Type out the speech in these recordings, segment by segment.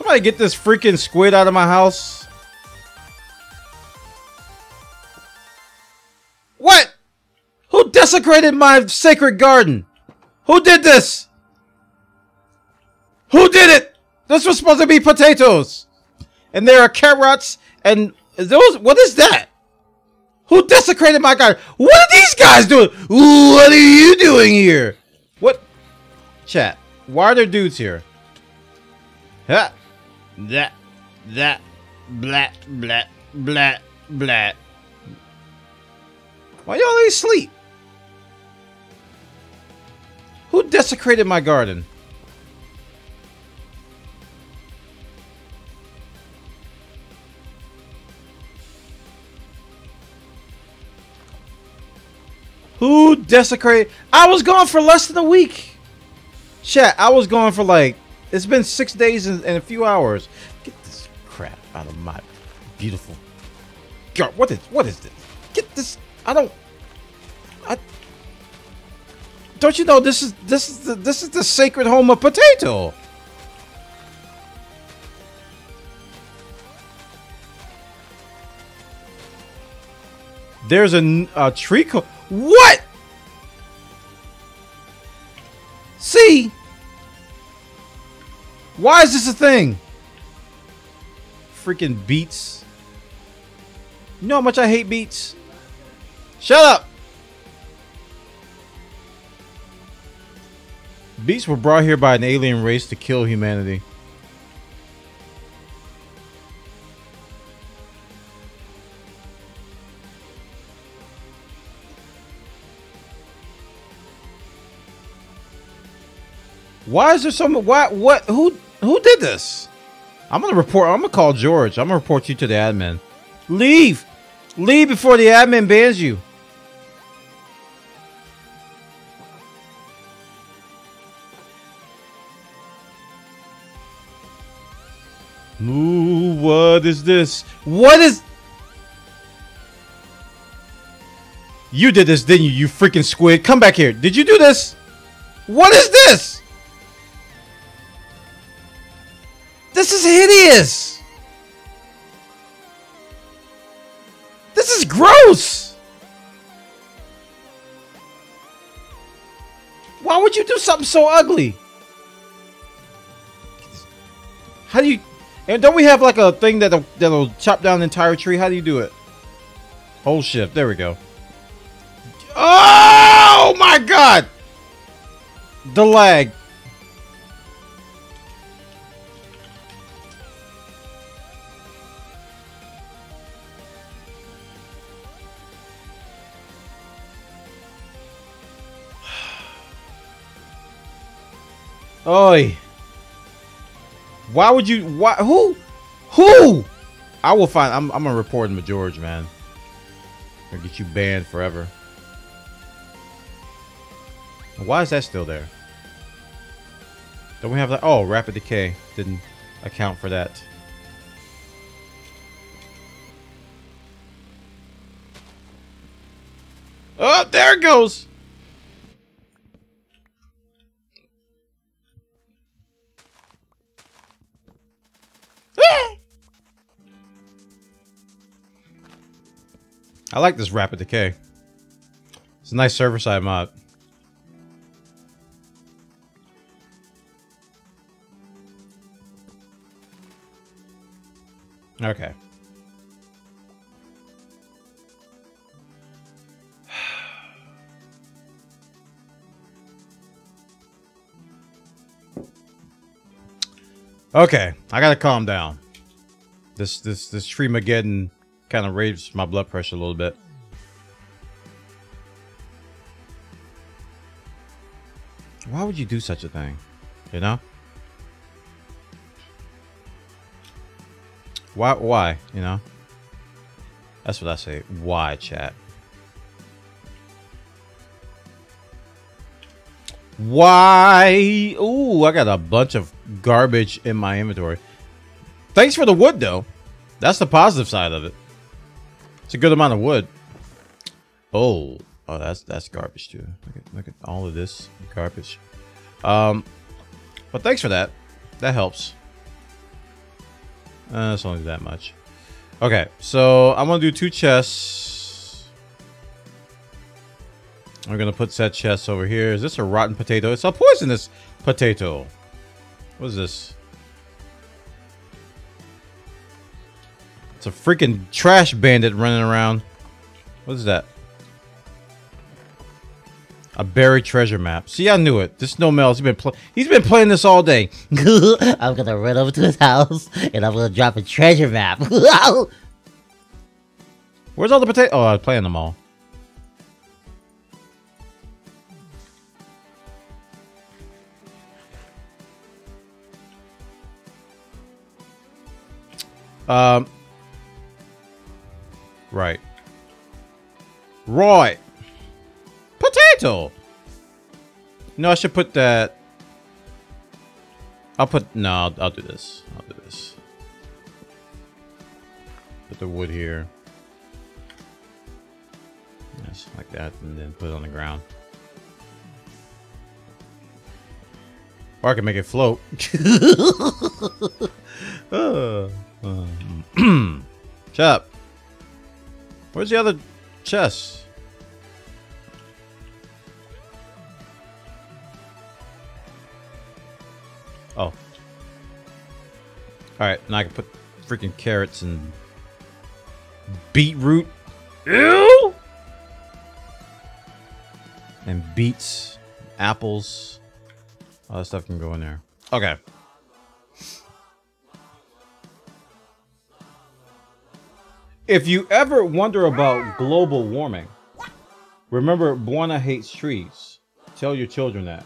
Somebody get this freaking squid out of my house. What? Who desecrated my sacred garden? Who did this? Who did it? This was supposed to be potatoes. And there are carrots and those what is that? Who desecrated my garden? What are these guys doing? What are you doing here? What? Chat. Why are there dudes here? Huh? That, that, blat, blat, blat, blat. Why y'all ain't sleep? Who desecrated my garden? Who desecrated? I was gone for less than a week. Chat, I was gone for like, it's been six days and, and a few hours. Get this crap out of my beautiful. God, what is, what is this? Get this, I don't, I, don't you know this is, this is the, this is the sacred home of potato. There's a, a tree. what? See? Why is this a thing? Freaking beets. You know how much I hate beets? Shut up! Beets were brought here by an alien race to kill humanity. Why is there so much? Why? What? Who? Who did this? I'm gonna report. I'm gonna call George. I'm gonna report you to the admin. Leave. Leave before the admin bans you. Ooh, what is this? What is... You did this, didn't you, you freaking squid? Come back here. Did you do this? What is this? This is hideous. This is gross. Why would you do something so ugly? How do you... And don't we have like a thing that'll, that'll chop down the entire tree? How do you do it? Hold shift. There we go. Oh my god! The lag. Oi. Why would you? Why? Who? Who? I will find. I'm. I'm gonna report him to George, man. Gonna get you banned forever. Why is that still there? Don't we have that? Oh, rapid decay didn't account for that. Oh, there it goes. I like this rapid decay. It's a nice server side mod. Okay. okay, I gotta calm down. This this this tree Mageddon kind of raised my blood pressure a little bit. Why would you do such a thing? You know? Why why, you know? That's what I say. Why, chat? Why? Ooh, I got a bunch of garbage in my inventory. Thanks for the wood, though. That's the positive side of it. It's a good amount of wood. Oh, oh, that's that's garbage too. Look at look at all of this garbage. Um, but thanks for that. That helps. Uh, only that much. Okay, so I'm gonna do two chests. We're gonna put set chests over here. Is this a rotten potato? It's a poisonous potato. What is this? It's a freaking trash bandit running around. What is that? A buried treasure map. See, I knew it. This no Mel's been he's been playing this all day. I'm gonna run over to his house and I'm gonna drop a treasure map. Where's all the potato? Oh, I was playing them all. Um. Right. Right. Potato. No, I should put that. I'll put no. I'll, I'll do this. I'll do this. Put the wood here. Yes, like that, and then put it on the ground. Or I can make it float. uh, um, Chap. Where's the other chest? Oh. Alright, now I can put freaking carrots and beetroot. Ew! And beets, apples. All that stuff can go in there. Okay. If you ever wonder about global warming, remember Bwana hates trees. Tell your children that.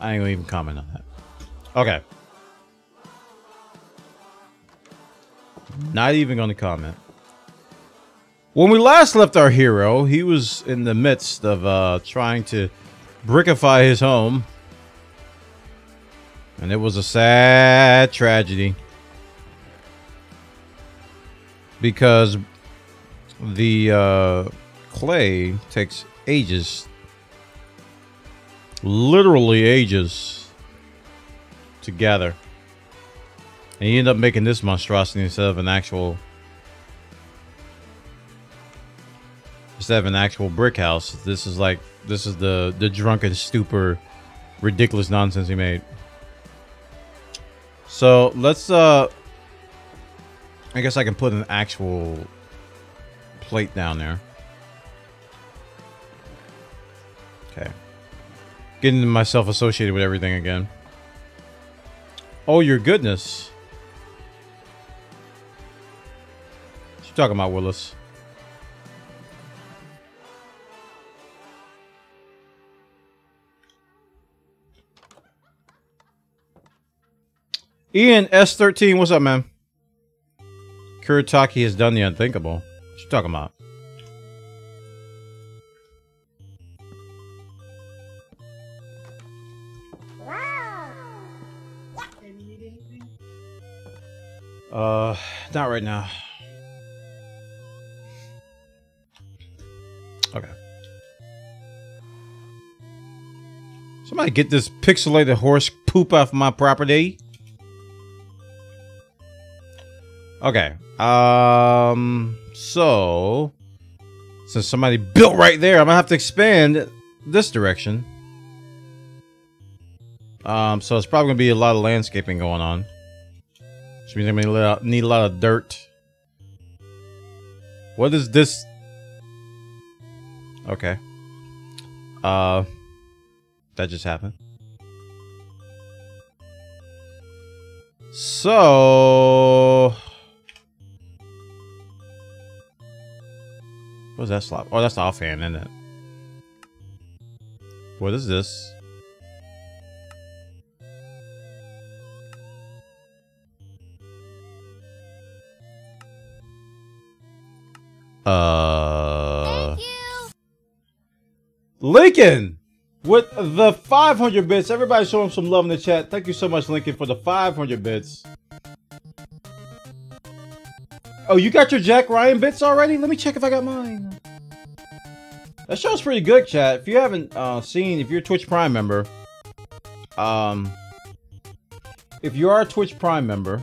I ain't gonna even comment on that. Okay. Not even gonna comment. When we last left our hero, he was in the midst of uh, trying to brickify his home. And it was a sad tragedy. Because the uh, clay takes ages. Literally ages to gather. And you end up making this monstrosity instead of an actual instead of an actual brick house. This is like this is the the drunken stupor ridiculous nonsense he made. So let's uh I guess I can put an actual plate down there. Okay. Getting myself associated with everything again. Oh your goodness. What you talking about, Willis? Ian S13, what's up, man? Kuretake has done the unthinkable. What you talking about? Uh, not right now. Okay. Somebody get this pixelated horse poop off my property. Okay. Um. So, since somebody built right there, I'm gonna have to expand this direction. Um. So it's probably gonna be a lot of landscaping going on. Which means I'm gonna need a lot of dirt. What is this? Okay. Uh. That just happened. So. What's that slot? Oh, that's the offhand, isn't it? What is this? Uh. Lincoln with the 500 bits. Everybody show him some love in the chat. Thank you so much, Lincoln, for the 500 bits. Oh, you got your Jack Ryan bits already? Let me check if I got mine. That show's pretty good, chat. If you haven't uh, seen, if you're a Twitch Prime member, Um, if you are a Twitch Prime member,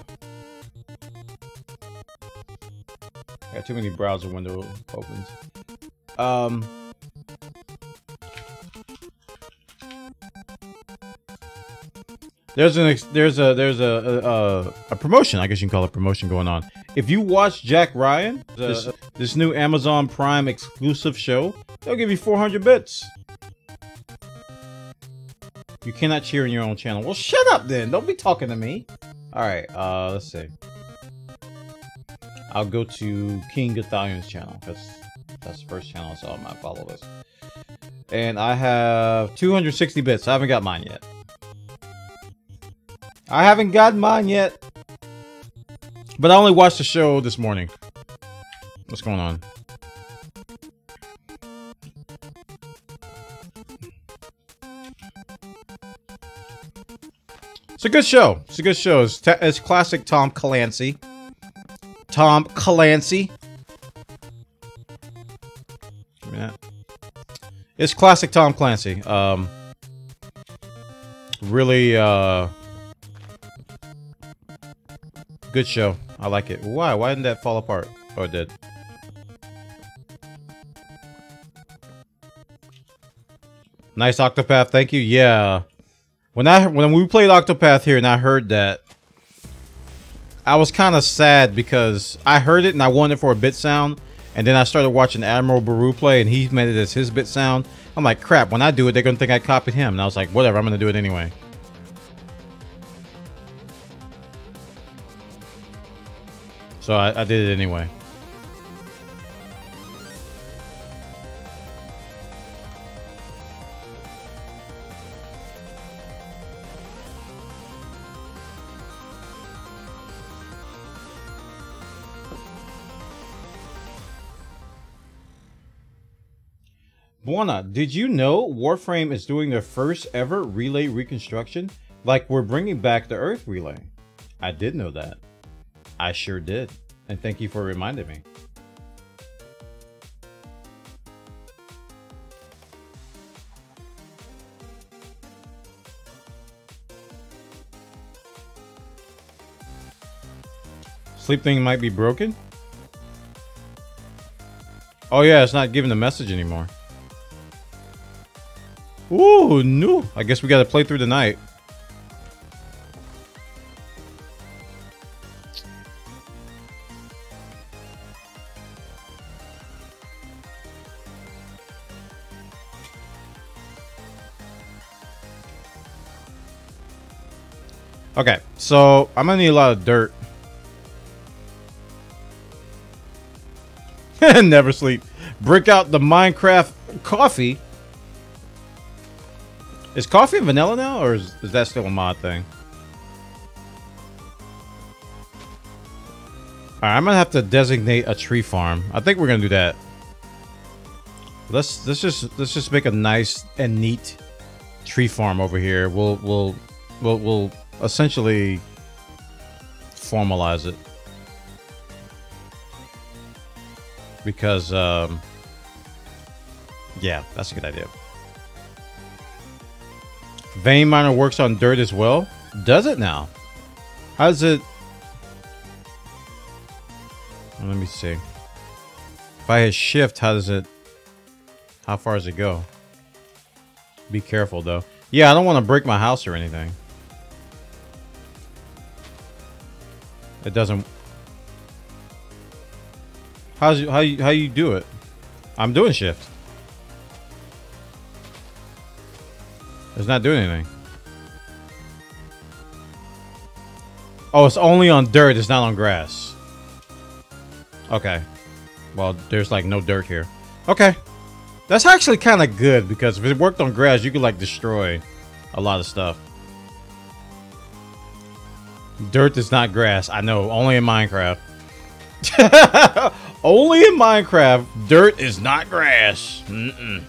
I got too many browser window opens. Um, there's an there's a there's a, a a promotion. I guess you can call it promotion going on. If you watch Jack Ryan, this, this new Amazon Prime exclusive show, they'll give you 400 bits. You cannot cheer in your own channel. Well, shut up then. Don't be talking to me. All right. Uh, let's see. I'll go to King Gothalion's channel because that's the first channel I saw on my follow list. And I have 260 bits. I haven't got mine yet. I haven't got mine yet. But I only watched the show this morning. What's going on? It's a good show. It's a good show. It's, it's classic Tom Clancy. Tom Clancy. Yeah. It's classic Tom Clancy. Um, really, uh, good show. I like it. Why? Why didn't that fall apart? Oh, it did. Nice Octopath. Thank you. Yeah. When I when we played Octopath here and I heard that, I was kind of sad because I heard it and I wanted for a bit sound, and then I started watching Admiral Bahroo play and he made it as his bit sound. I'm like, crap. When I do it, they're gonna think I copied him, and I was like, whatever. I'm gonna do it anyway. So I, I did it anyway. Bwana, did you know Warframe is doing their first ever relay reconstruction? Like we're bringing back the Earth relay. I did know that. I sure did. And thank you for reminding me. Sleep thing might be broken? Oh yeah, it's not giving the message anymore. Ooh, no. I guess we gotta play through the night. Okay, so I'm gonna need a lot of dirt. Never sleep. Brick out the Minecraft coffee. Is coffee and vanilla now, or is, is that still a mod thing? Alright, I'm gonna have to designate a tree farm. I think we're gonna do that. Let's let's just let's just make a nice and neat tree farm over here. We'll we'll we'll we'll essentially formalize it. Because, um, yeah, that's a good idea. Vein Miner works on dirt as well. Does it now? How does it... Let me see. If I hit shift, how does it... How far does it go? Be careful, though. Yeah, I don't want to break my house or anything. It doesn't. How's you, how you how you do it? I'm doing shift. It's not doing anything. Oh, it's only on dirt. It's not on grass. Okay. Well, there's like no dirt here. Okay. That's actually kind of good because if it worked on grass, you could like destroy a lot of stuff. Dirt is not grass. I know. Only in Minecraft. only in Minecraft. Dirt is not grass. Mm -mm.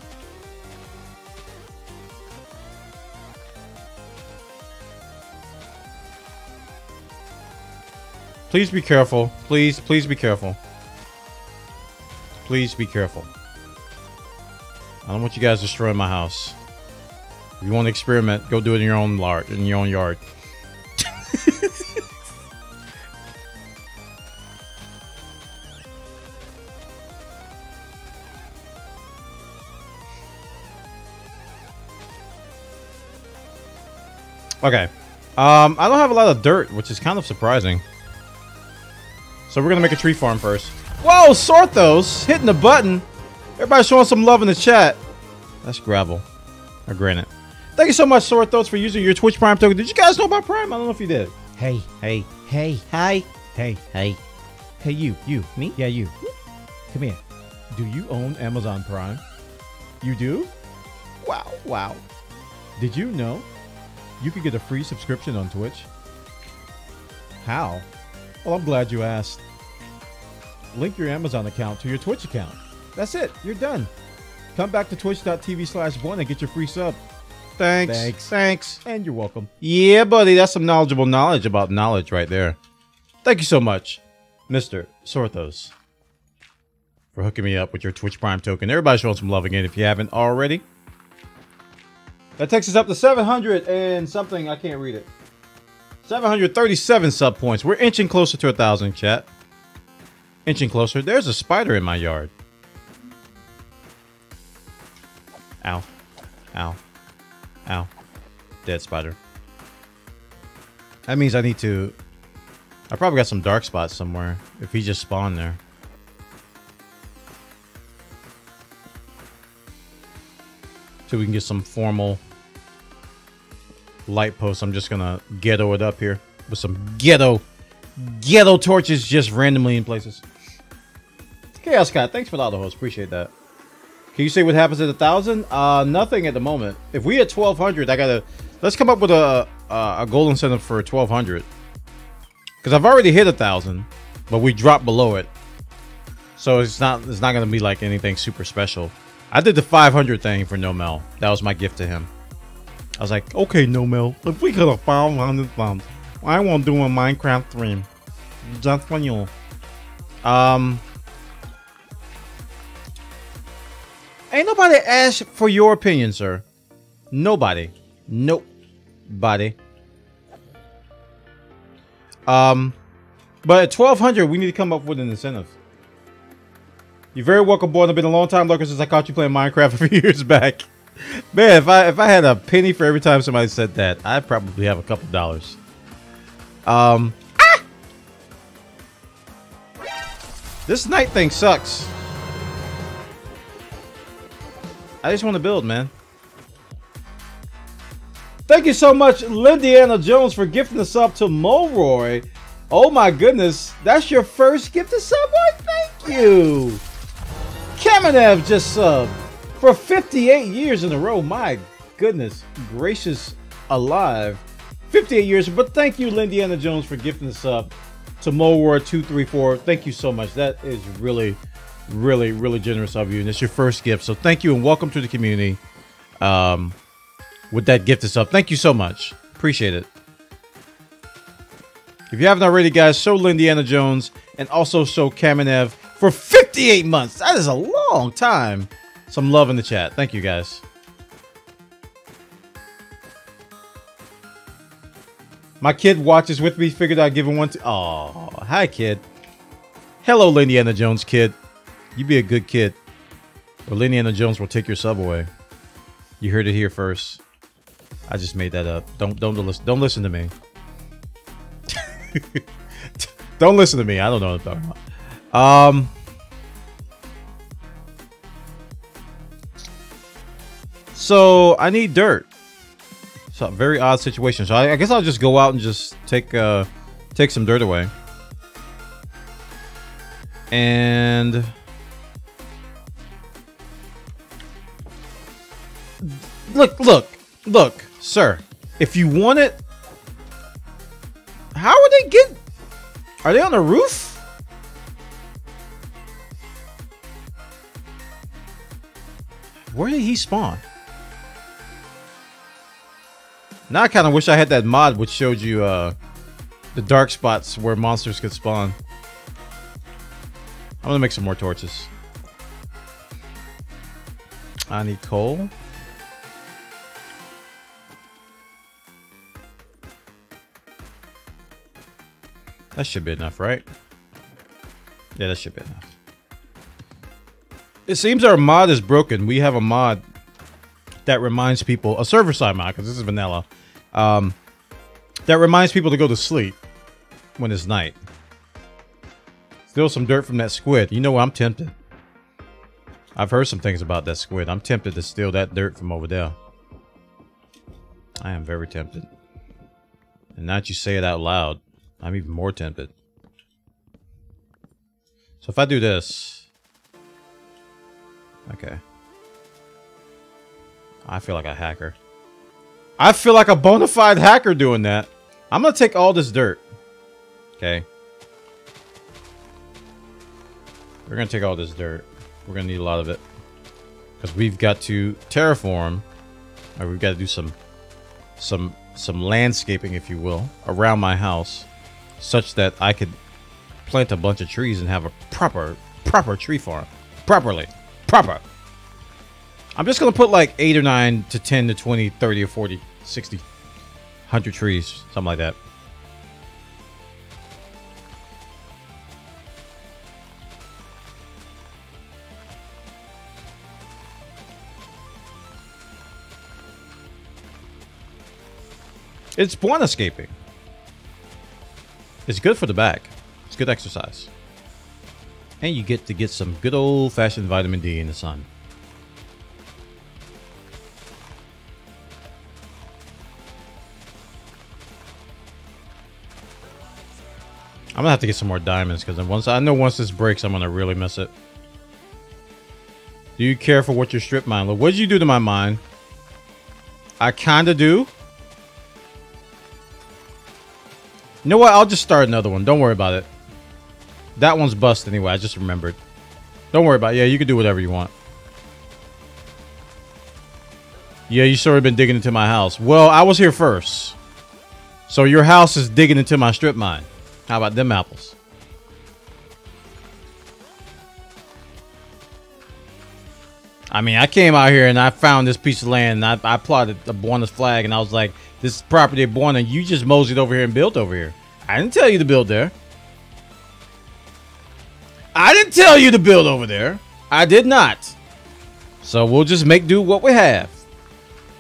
Please be careful. Please, please be careful. Please be careful. I don't want you guys destroying my house. If you want to experiment, go do it in your own yard. In your own yard. okay. Um, I don't have a lot of dirt, which is kind of surprising. So we're gonna make a tree farm first. Whoa, Sorthos hitting the button. Everybody showing some love in the chat. That's gravel or granite. Thank you so much, Sorthos, for using your Twitch Prime token. Did you guys know about Prime? I don't know if you did. Hey, Hey, hey, hi. hey, Hey, hey, you, you, Me? yeah, you. Hmm? Come here. Do you own Amazon Prime? You do? Wow, wow. Did you know you could get a free subscription on Twitch? How? Well, I'm glad you asked. Link your Amazon account to your Twitch account. That's it. You're done. Come back to twitch.tv slash one and get your free sub. Thanks. Thanks. Thanks. And you're welcome. Yeah, buddy, that's some knowledgeable knowledge about knowledge right there. Thank you so much, Mr. Sorthos, for hooking me up with your Twitch Prime token. Everybody showing some love again if you haven't already. That takes us up to 700 and something. I can't read it. 737 sub points. We're inching closer to a thousand, chat. Inching closer. There's a spider in my yard. Ow. Ow. Ow. Dead spider. That means I need to... I probably got some dark spots somewhere. If he just spawned there. So we can get some formal light posts. I'm just gonna ghetto it up here with some ghetto ghetto torches just randomly in places. Chaos Cat, thanks for the auto host. Appreciate that. Can you say what happens at a thousand? Uh, nothing at the moment. If we twelve hundred, I gotta let's come up with a a, a goal incentive for twelve hundred. Because I've already hit a thousand, but we dropped below it, so it's not it's not gonna be like anything super special. I did the five hundred thing for Nomel. That was my gift to him. I was like, okay, No Mel, if we could have found hundred thumbs, I won't do a Minecraft stream just for you. Um. Ain't nobody asked for your opinion, sir. Nobody. Nope. Body. Um, but at 1200, we need to come up with an incentive. You're very welcome, boy. It's been a long time lurker since I caught you playing Minecraft a few years back. Man, if I if I had a penny for every time somebody said that, I'd probably have a couple dollars. Um, ah! this night thing sucks. I just want to build, man. Thank you so much, Lindiana Jones, for gifting us up to Molroy. Oh my goodness, that's your first gift to someone? Thank you. Kamenev just subbed for 58 years in a row. My goodness gracious alive. 58 years, but thank you, Lindiana Jones, for gifting the up to Molroy234. Thank you so much. That is really, really, really generous of you. And it's your first gift. So thank you and welcome to the community. Um, with that gift us up. Thank you so much. Appreciate it. If you haven't already, guys, show Lindiana Jones and also show Kamenev for 58 months. That is a long time. Some love in the chat. Thank you, guys. My kid watches with me. Figured I'd give him one. Oh, hi, kid. Hello, Lindiana Jones, kid. You be a good kid. Or Lindiana Jones will take your sub away. You heard it here first. I just made that up. Don't don't listen. Don't listen to me. don't listen to me. I don't know what I'm talking about. Um. So I need dirt. So very odd situation. So I, I guess I'll just go out and just take uh take some dirt away. And look, look, look, sir. If you want it, how would they get? Are they on the roof? Where did he spawn? Now I kind of wish I had that mod which showed you uh, the dark spots where monsters could spawn. I'm gonna make some more torches. I need coal. That should be enough, right? Yeah, that should be enough. It seems our mod is broken. We have a mod that reminds people, a server-side mod, because this is vanilla, um, that reminds people to go to sleep when it's night. Still some dirt from that squid. You know what? I'm tempted. I've heard some things about that squid. I'm tempted to steal that dirt from over there. I am very tempted. And now that you say it out loud, I'm even more tempted. So if I do this... Okay. I feel like a hacker. I feel like a bona fide hacker doing that. I'm going to take all this dirt. Okay. We're going to take all this dirt. We're going to need a lot of it. Because we've got to terraform. Or we've got to do some some some landscaping, if you will, around my house. Such that I could plant a bunch of trees and have a proper, proper tree farm. Properly. Proper. I'm just going to put like 8 or 9 to 10 to 20, 30 or 40, 60, 100 trees. Something like that. It's born escaping. It's good for the back. It's good exercise. And you get to get some good old fashioned vitamin D in the sun. Gonna have to get some more diamonds because once I know once this breaks, I'm gonna really miss it. Do you care for what your strip mine? Look, what did you do to my mine? I kinda do. You know what? I'll just start another one. Don't worry about it. That one's bust anyway. I just remembered. Don't worry about it. Yeah, you can do whatever you want. Yeah, you sort of been digging into my house. Well, I was here first. So your house is digging into my strip mine. How about them apples? I mean, I came out here and I found this piece of land and I, I plotted the Bwana's flag and I was like, this is property of Bwana. You just moseyed over here and built over here. I didn't tell you to build there. I didn't tell you to build over there. I did not. So we'll just make do what we have.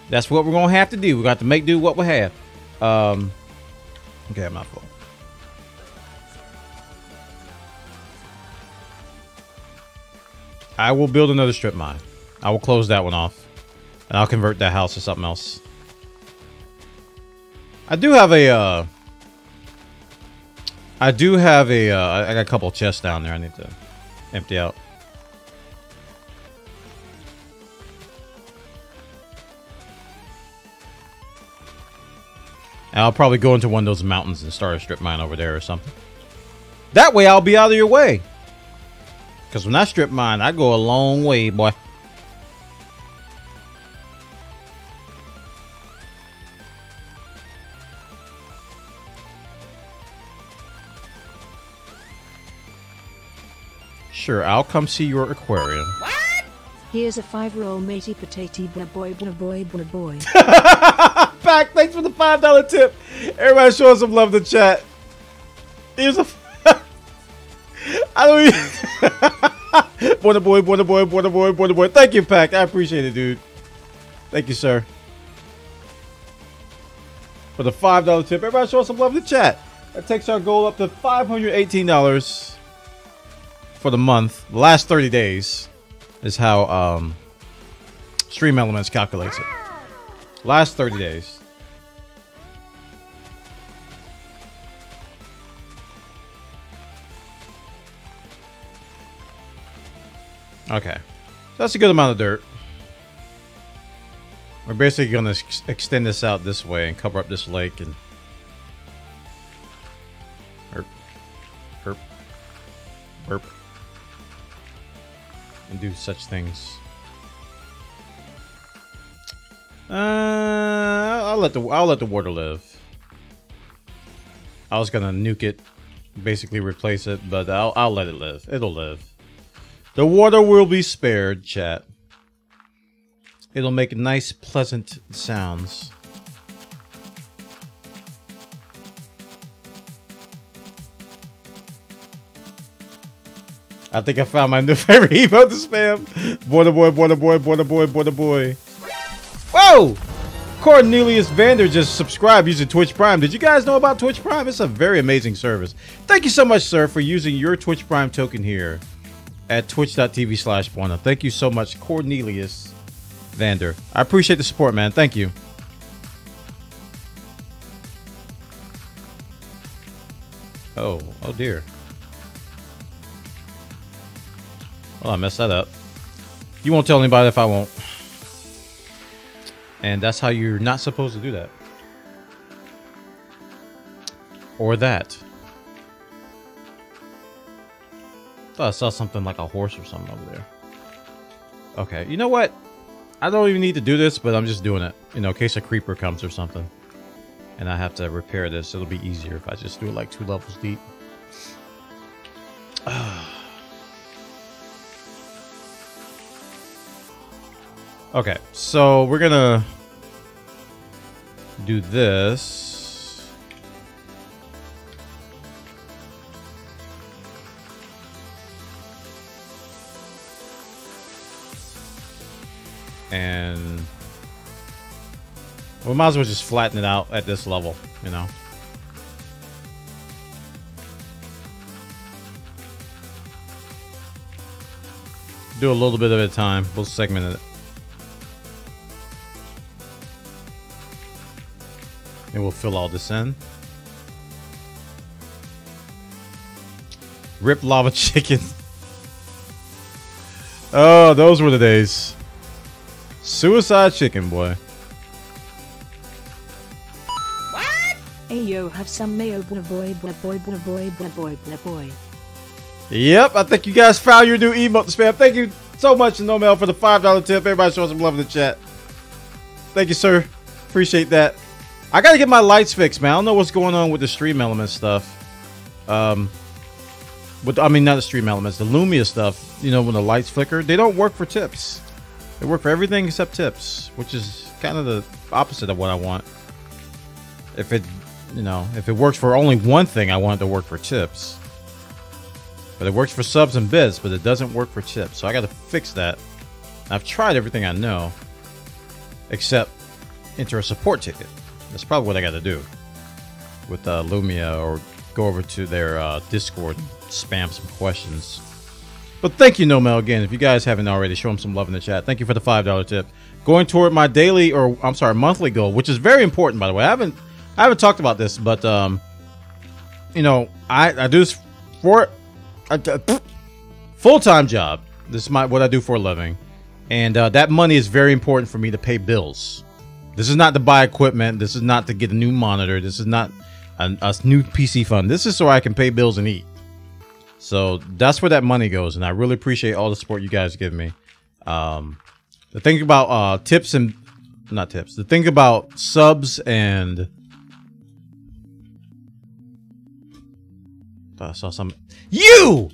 That's what we're going to have to do. We got to make do what we have. Um, okay, I'm not full. I will build another strip mine. I will close that one off. And I'll convert that house to something else. I do have a, uh... I do have a, uh, I got a couple chests down there I need to empty out. And I'll probably go into one of those mountains and start a strip mine over there or something. That way I'll be out of your way. Because when I strip mine, I go a long way, boy. Sure, I'll come see your aquarium. What? Here's a five-roll matey potato boy boy boy boy boy boy. Back, thanks for the five dollar tip. Everybody show us some love in the chat. Here's a. I don't even. boy, boy, boy, boy, boy, boy, boy, boy. Thank you, Pack. I appreciate it, dude. Thank you, sir. For the five dollar tip, everybody show some love in the chat. That takes our goal up to five hundred eighteen dollars for the month. The last thirty days is how um, Stream Elements calculates it. Last 30 days. Okay. So That's a good amount of dirt. We're basically going to ex extend this out this way and cover up this lake and... Herp. Herp. Burp. And do such things. Uh, I'll let the I'll let the water live. I was gonna nuke it, basically replace it, but I'll I'll let it live. It'll live. The water will be spared, chat. It'll make nice, pleasant sounds. I think I found my new favorite emote to spam. Boy, the boy, boy, the boy, boy, the boy, boy, the boy. Whoa! Cornelius Vander just subscribed using Twitch Prime. Did you guys know about Twitch Prime? It's a very amazing service. Thank you so much, sir, for using your Twitch Prime token here at twitch.tv slash Bwana. Thank you so much, Cornelius Vander. I appreciate the support, man. Thank you. Oh, oh dear. Well, I messed that up. You won't tell anybody if I won't. And that's how you're not supposed to do that. Or that. Thought I saw something like a horse or something over there. Okay, you know what? I don't even need to do this, but I'm just doing it. You know, in case a creeper comes or something. And I have to repair this. It'll be easier if I just do it like two levels deep. Okay, so we're gonna do this. And we might as well just flatten it out at this level, you know. Do a little bit at a time. We'll segment it. And we'll fill all this in. Rip lava chicken. oh, those were the days. Suicide chicken, boy. What? Ayo, have some mayo, boy, boy, boy, boy, boy, boy, boy, boy, boy, boy. Yep, I think you guys found your new emote to spam. Thank you so much, Nomel, for the $5 tip. Everybody show some love in the chat. Thank you, sir. Appreciate that. I gotta get my lights fixed, man. I don't know what's going on with the stream element stuff. Um, with I mean not the stream elements, the Lumia stuff. You know when the lights flicker, they don't work for tips. They work for everything except tips, which is kind of the opposite of what I want. If it, you know, if it works for only one thing, I want it to work for tips. But it works for subs and bits, but it doesn't work for tips. So I got to fix that. I've tried everything I know, except enter a support ticket. That's probably what I got to do with uh, Lumia or go over to their uh, Discord and spam some questions. But thank you, Nomel, again. If you guys haven't already, show them some love in the chat. Thank you for the $5 tip. Going toward my daily, or I'm sorry, monthly goal, which is very important, by the way. I haven't, I haven't talked about this, but, um, you know, I, I do this for a full-time job. This is my, what I do for a living. And uh, that money is very important for me to pay bills. This is not to buy equipment. This is not to get a new monitor. This is not a, a new PC fund. This is so I can pay bills and eat. So that's where that money goes, and I really appreciate all the support you guys give me. Um, the thing about uh, tips and not tips. The thing about subs and I saw some. You,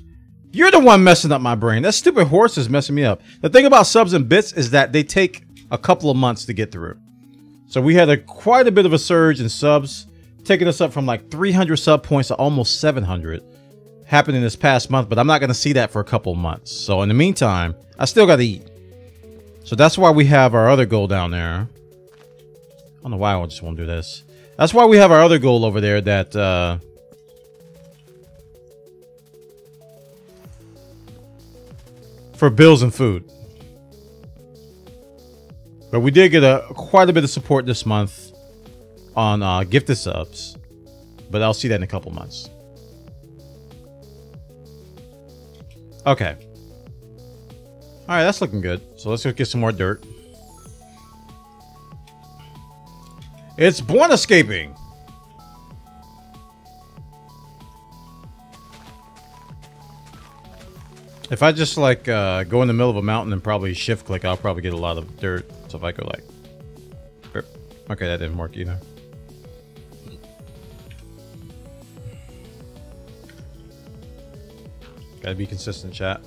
you're the one messing up my brain. That stupid horse is messing me up. The thing about subs and bits is that they take a couple of months to get through. So we had a quite a bit of a surge in subs, taking us up from like 300 sub points to almost 700 happening this past month, but I'm not going to see that for a couple months. So in the meantime, I still got to eat. So that's why we have our other goal down there. I don't know why I just want to do this. That's why we have our other goal over there that uh, for bills and food. But we did get a quite a bit of support this month on uh, gifted subs. But I'll see that in a couple months. Okay. Alright, that's looking good. So let's go get some more dirt. It's Buon escaping! If I just like uh, go in the middle of a mountain and probably shift click, I'll probably get a lot of dirt. So if I go like, okay, that didn't work either. Gotta be consistent, chat.